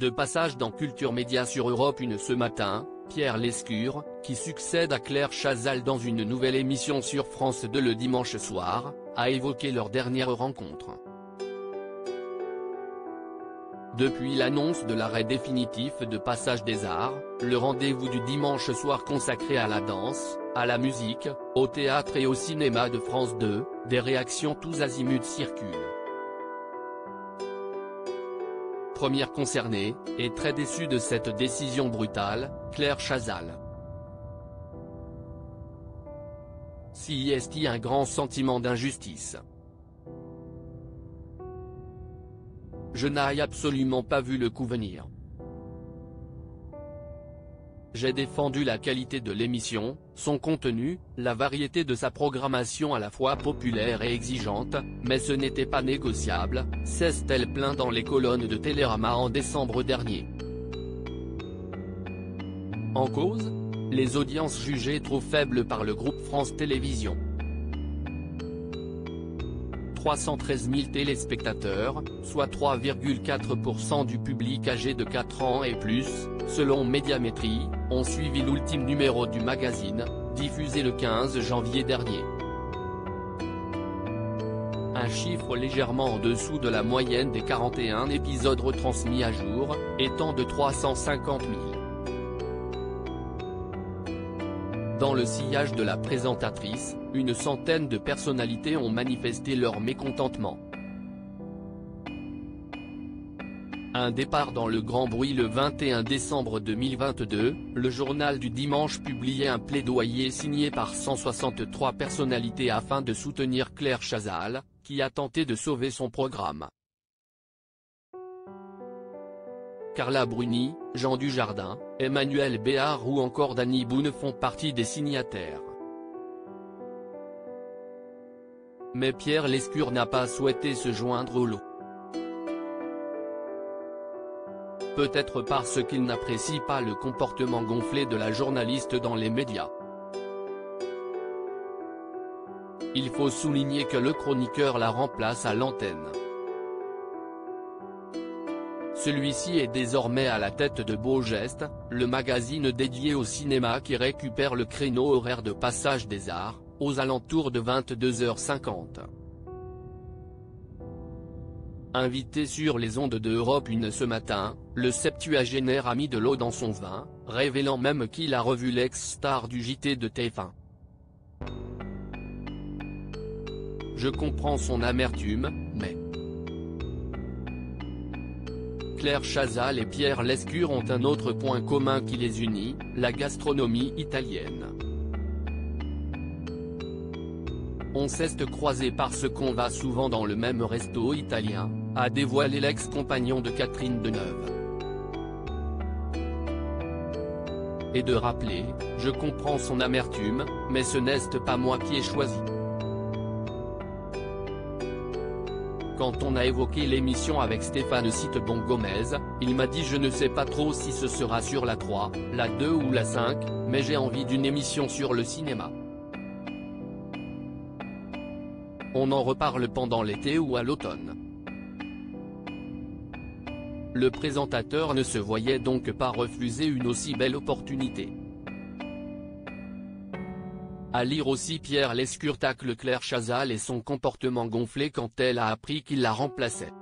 De passage dans Culture Média sur Europe une ce matin, Pierre Lescure, qui succède à Claire Chazal dans une nouvelle émission sur France 2 le dimanche soir, a évoqué leur dernière rencontre. Depuis l'annonce de l'arrêt définitif de Passage des Arts, le rendez-vous du dimanche soir consacré à la danse, à la musique, au théâtre et au cinéma de France 2, des réactions tous azimuts circulent. Première concernée, et très déçue de cette décision brutale, Claire Chazal. Si est un grand sentiment d'injustice? Je n'ai absolument pas vu le coup venir. J'ai défendu la qualité de l'émission, son contenu, la variété de sa programmation à la fois populaire et exigeante, mais ce n'était pas négociable, cesse-t-elle plein dans les colonnes de Télérama en décembre dernier. En cause Les audiences jugées trop faibles par le groupe France Télévisions. 313 000 téléspectateurs, soit 3,4% du public âgé de 4 ans et plus, selon Médiamétrie, ont suivi l'ultime numéro du magazine, diffusé le 15 janvier dernier. Un chiffre légèrement en dessous de la moyenne des 41 épisodes retransmis à jour, étant de 350 000. Dans le sillage de la présentatrice, une centaine de personnalités ont manifesté leur mécontentement. Un départ dans le grand bruit le 21 décembre 2022, le journal du dimanche publiait un plaidoyer signé par 163 personnalités afin de soutenir Claire Chazal, qui a tenté de sauver son programme. Carla Bruni, Jean Dujardin, Emmanuel Béard ou encore Danny Boone font partie des signataires. Mais Pierre Lescure n'a pas souhaité se joindre au lot. Peut-être parce qu'il n'apprécie pas le comportement gonflé de la journaliste dans les médias. Il faut souligner que le chroniqueur la remplace à l'antenne. Celui-ci est désormais à la tête de Beau Geste, le magazine dédié au cinéma qui récupère le créneau horaire de passage des arts, aux alentours de 22h50. Invité sur les ondes de Europe une ce matin, le septuagénaire a mis de l'eau dans son vin, révélant même qu'il a revu l'ex-star du JT de TF1. Je comprends son amertume, Claire Chazal et Pierre Lescure ont un autre point commun qui les unit, la gastronomie italienne. On s'est croisé parce qu'on va souvent dans le même resto italien, a dévoilé l'ex-compagnon de Catherine Deneuve. Et de rappeler, je comprends son amertume, mais ce n'est pas moi qui ai choisi. Quand on a évoqué l'émission avec Stéphane Citebon Gomez, il m'a dit je ne sais pas trop si ce sera sur la 3, la 2 ou la 5, mais j'ai envie d'une émission sur le cinéma. On en reparle pendant l'été ou à l'automne. Le présentateur ne se voyait donc pas refuser une aussi belle opportunité. À lire aussi Pierre Lescure tacle Claire Chazal et son comportement gonflé quand elle a appris qu'il la remplaçait.